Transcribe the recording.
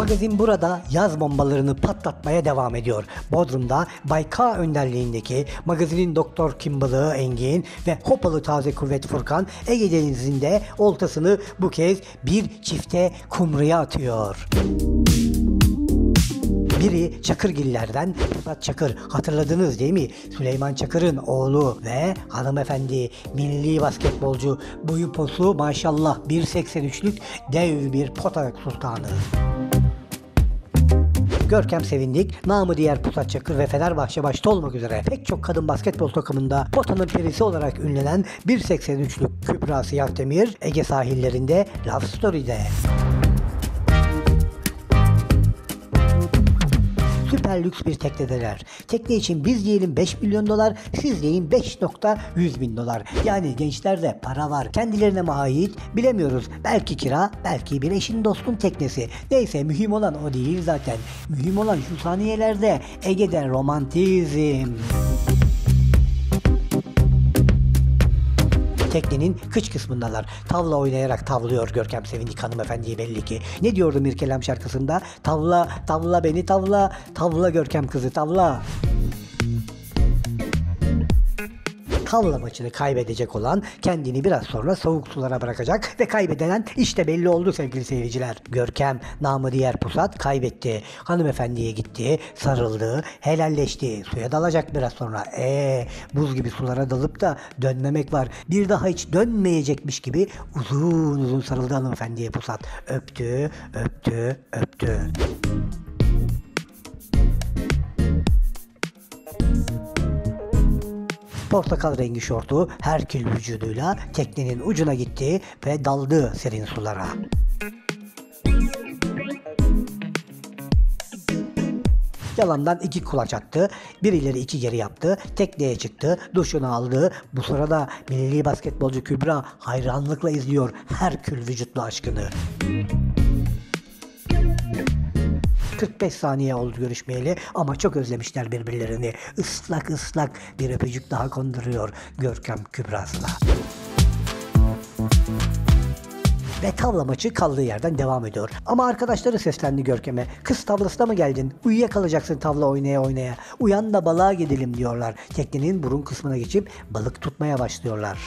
Magazin burada yaz bombalarını patlatmaya devam ediyor. Bodrum'da Bayka önderliğindeki magazinin Doktor Kimbalı Engin ve Hopalı Taze Kuvvet Furkan Ege Denizi'nde oltasını bu kez bir çifte kumruya atıyor. Biri Çakırgillerden Murat Çakır hatırladınız değil mi? Süleyman Çakır'ın oğlu ve hanımefendi milli basketbolcu boyu posu maşallah 1.83'lük dev bir pota sultanı. Görkem Sevindik, namı diğer Pusat Çakır ve Fenerbahçe başta olmak üzere pek çok kadın basketbol takımında potanın perisi olarak ünlenen 1.83'lük Kübra Siyah Demir Ege sahillerinde Love Story'de. Süper lüks bir teknedeler. Tekne için biz diyelim 5 milyon dolar, siz deyin 5.100 bin dolar. Yani gençlerde para var. Kendilerine mi ait bilemiyoruz. Belki kira, belki bir eşin dostun teknesi. Neyse mühim olan o değil zaten. Mühim olan şu saniyelerde Ege'de romantizm. Teknenin kıç kısmındalar. Tavla oynayarak tavlıyor Görkem Sevindik hanımefendiyi belli ki. Ne diyordu Mirkelem şarkısında? Tavla, tavla beni tavla, tavla Görkem kızı tavla. Tavla maçını kaybedecek olan kendini biraz sonra soğuk sulara bırakacak ve kaybeden işte belli oldu sevgili seyirciler. Görkem namı diğer pusat kaybetti. Hanımefendiye gitti, sarıldı, helalleşti. Suya dalacak biraz sonra. Eee buz gibi sulara dalıp da dönmemek var. Bir daha hiç dönmeyecekmiş gibi uzun uzun sarıldı hanımefendiye pusat. Öptü, öptü, öptü. Portakal rengi şortu herkül vücuduyla teknenin ucuna gitti ve daldı serin sulara. Yalandan iki kulaç attı, bir ileri iki geri yaptı, tekneye çıktı, duşunu aldı. Bu sırada milli basketbolcu Kübra hayranlıkla izliyor herkül vücutlu aşkını. 45 saniye oldu görüşmeyeli ama çok özlemişler birbirlerini. Islak ıslak bir öpücük daha konduruyor Görkem Kübras'la. Ve tavla maçı kaldığı yerden devam ediyor. Ama arkadaşları seslendi Görkem'e. Kız tavlasına mı geldin? Uyuyakalacaksın tavla oynaya oynaya. Uyan da balığa gidelim diyorlar. Teknenin burun kısmına geçip balık tutmaya başlıyorlar.